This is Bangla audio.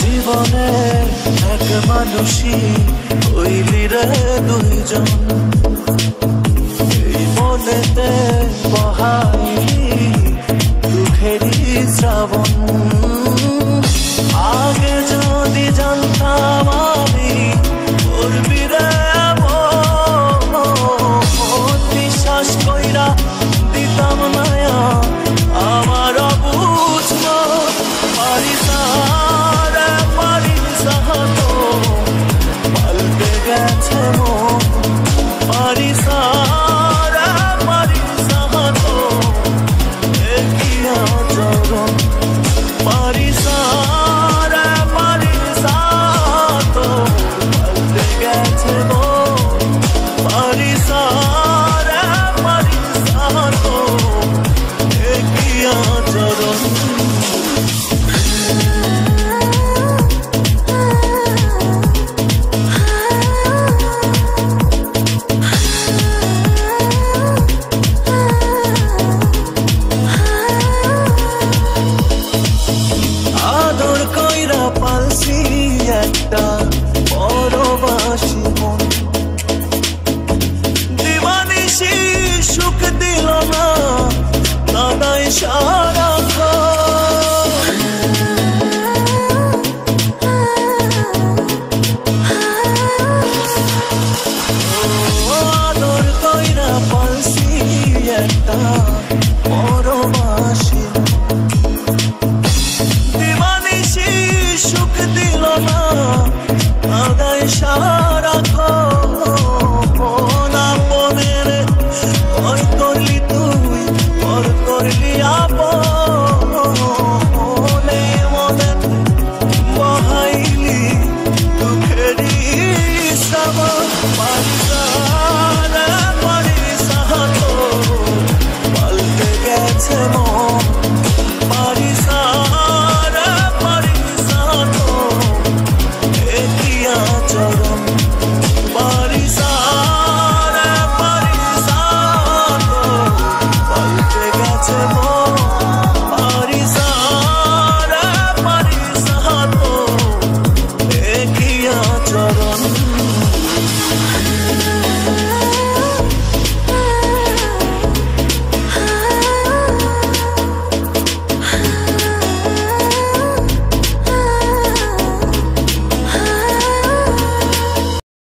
জীবনে এক মানুষই হইলি রে দুইজন। এই মনেতে শ্রাবণ। Body পরবাসী। দিবানিশি সুখ দিল না, আদায় সারা খোনা মনের। ওই করলি তুই ওর করলি আপন। মনে মনে বহাইলি